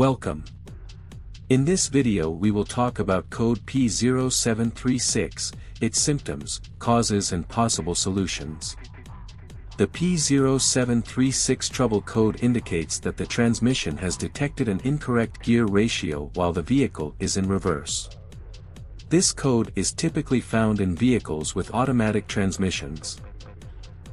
Welcome. In this video we will talk about code P0736, its symptoms, causes and possible solutions. The P0736 trouble code indicates that the transmission has detected an incorrect gear ratio while the vehicle is in reverse. This code is typically found in vehicles with automatic transmissions.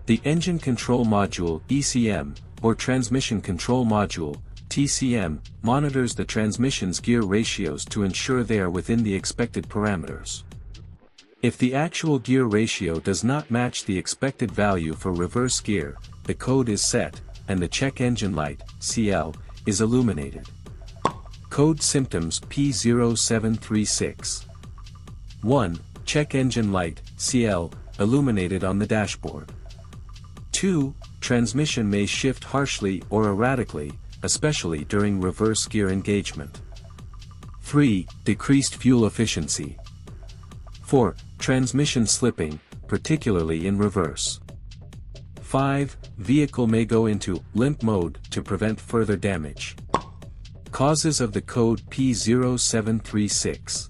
The Engine Control Module ECM, or Transmission Control Module, TCM, monitors the transmission's gear ratios to ensure they are within the expected parameters. If the actual gear ratio does not match the expected value for reverse gear, the code is set, and the check engine light, CL, is illuminated. Code Symptoms P0736 1. Check engine light, CL, illuminated on the dashboard. 2. Transmission may shift harshly or erratically, especially during reverse gear engagement. 3. Decreased fuel efficiency. 4. Transmission slipping, particularly in reverse. 5. Vehicle may go into limp mode to prevent further damage. Causes of the code P0736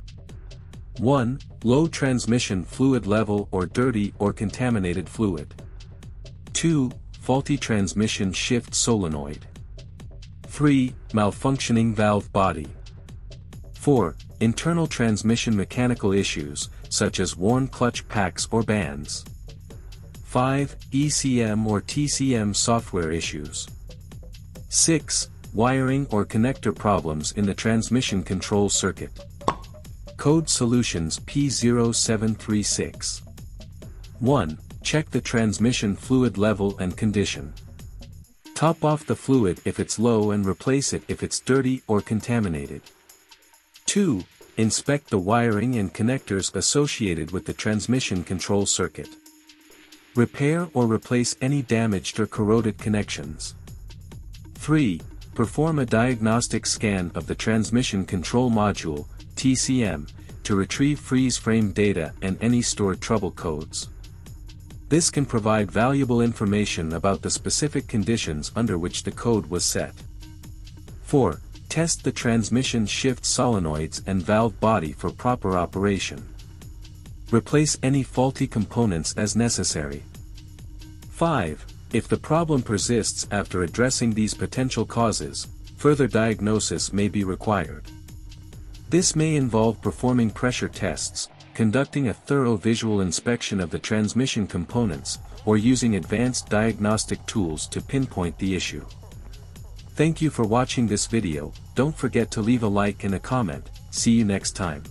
1. Low transmission fluid level or dirty or contaminated fluid. 2. Faulty transmission shift solenoid. 3. Malfunctioning valve body. 4. Internal transmission mechanical issues, such as worn clutch packs or bands. 5. ECM or TCM software issues. 6. Wiring or connector problems in the transmission control circuit. Code Solutions P0736 1. Check the transmission fluid level and condition. Top off the fluid if it's low and replace it if it's dirty or contaminated. 2. Inspect the wiring and connectors associated with the transmission control circuit. Repair or replace any damaged or corroded connections. 3. Perform a diagnostic scan of the transmission control module, TCM, to retrieve freeze frame data and any stored trouble codes. This can provide valuable information about the specific conditions under which the code was set. 4. Test the transmission shift solenoids and valve body for proper operation. Replace any faulty components as necessary. 5. If the problem persists after addressing these potential causes, further diagnosis may be required. This may involve performing pressure tests, conducting a thorough visual inspection of the transmission components, or using advanced diagnostic tools to pinpoint the issue. Thank you for watching this video, don't forget to leave a like and a comment, see you next time.